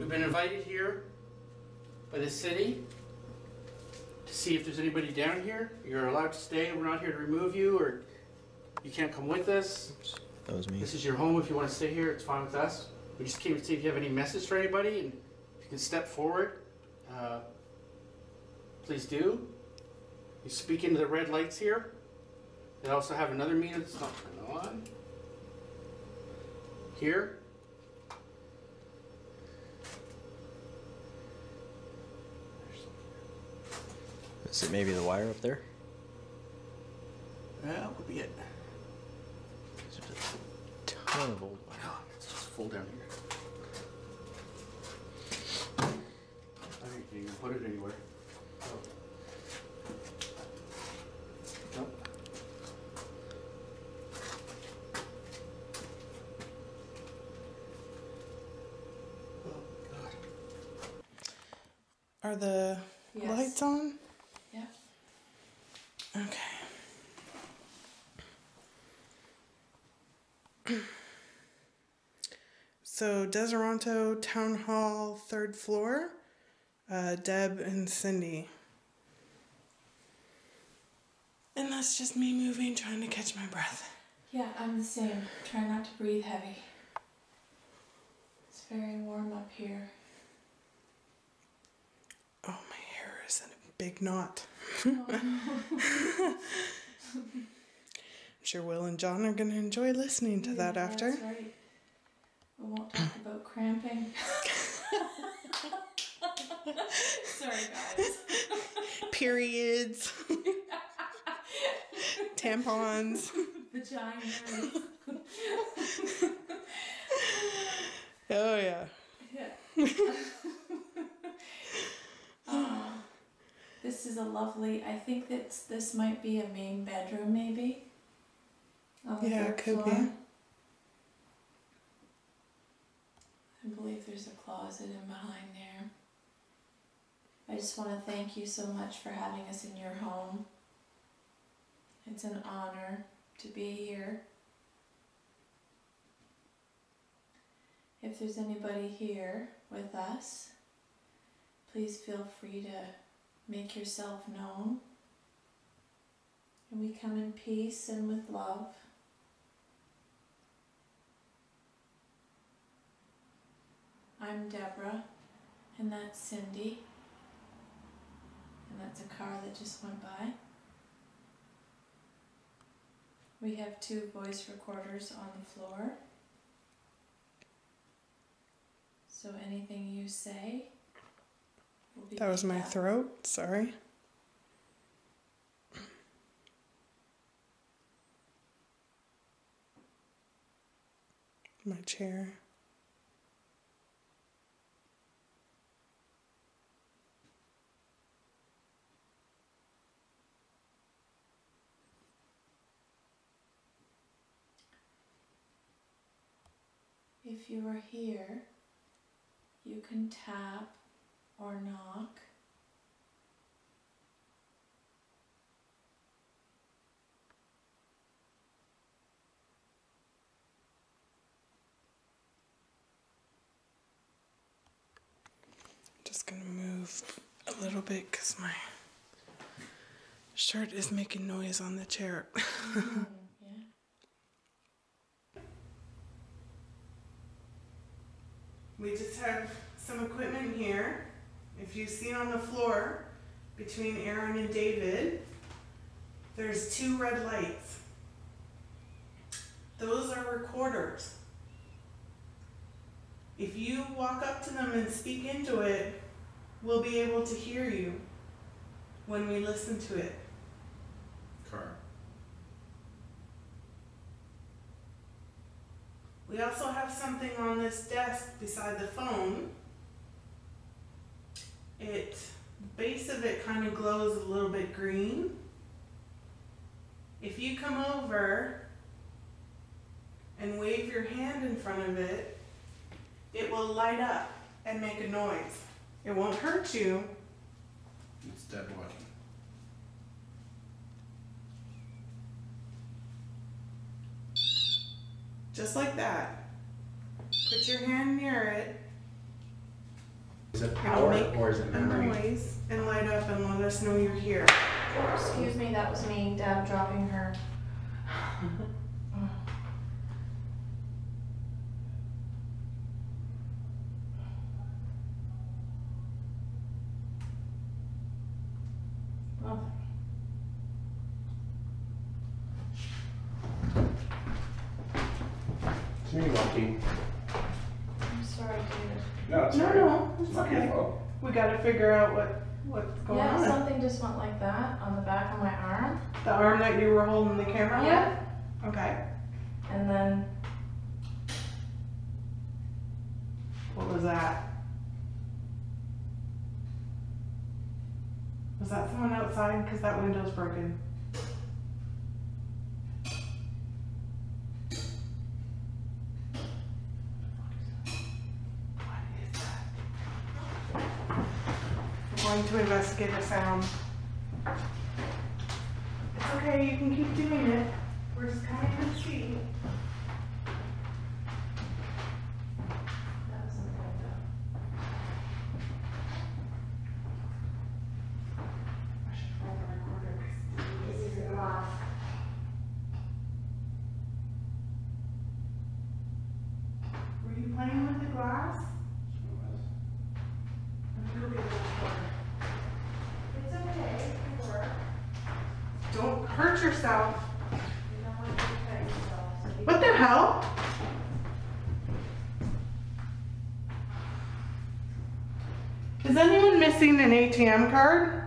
We've been invited here by the city to see if there's anybody down here. You're allowed to stay. We're not here to remove you or you can't come with us. That was me. This is your home. If you want to stay here, it's fine with us. We just came to see if you have any message for anybody and if you can step forward, uh, please do. You speak into the red lights here. They also have another meter that's not turned on. Here. Is it maybe the wire up there? That would be it. There's a ton of old wire. God, it's just full down here. I think you can put it anywhere. Oh. Nope. Oh, God. Are the Yes. lights on? Yeah. Okay. So, Deseronto Town Hall, third floor. Uh, Deb and Cindy. And that's just me moving, trying to catch my breath. Yeah, I'm the same. Try not to breathe heavy. It's very warm up here. Oh, my hair is in a big knot. I'm sure Will and John are going to enjoy listening to that after. That's right. We won't talk about cramping. Sorry, guys. Periods, tampons. Vaginas. Oh, yeah. Yeah. Uh, this is a lovely. I think that this might be a main bedroom, maybe. Yeah, it could floor. be. I believe there's a closet in behind there. I just want to thank you so much for having us in your home. It's an honor to be here. If there's anybody here with us, please feel free to make yourself known. And we come in peace and with love. I'm Deborah, and that's Cindy. And that's a car that just went by. We have two voice recorders on the floor. So anything you say will be That was my up. throat. Sorry. My chair. If you are here, you can tap or knock. Just gonna move a little bit because my shirt is making noise on the chair. Hmm. Yeah. We just have some equipment here. If you see on the floor between Aaron and David, there's two red lights. Those are recorders. If you walk up to them and speak into it, we'll be able to hear you when we listen to it. Car. We also something on this desk beside the phone. It, base of it kind of glows a little bit green. If you come over and wave your hand in front of it, it will light up and make a noise. It won't hurt you. It's dead watching. Just like that. Put your hand near it Is it And power make or is it a memory? noise and light up and let us know you're here. Oh, excuse me, that was me, Deb dropping her. Well, It's me, Lucky. I'm sorry, David. No, it's No, alright. no, It's it's not your okay. fault. We gotta figure out what, what's going on. Yeah, on. something just went like that on the back of my arm. The arm that you were holding the camera Yeah. with? Okay. And then What was that? Was that someone outside? Because that window's broken. Going to investigate the sound. It's okay, you can keep doing it. We're just coming to see. that was something like that. I should find the recorder 'cause this is off. Were you playing with the glass? Let me go get the recorder. It's okay, it can work. Don't hurt yourself. You don't want to cut yourself. So be What the hell? Is anyone missing an ATM card?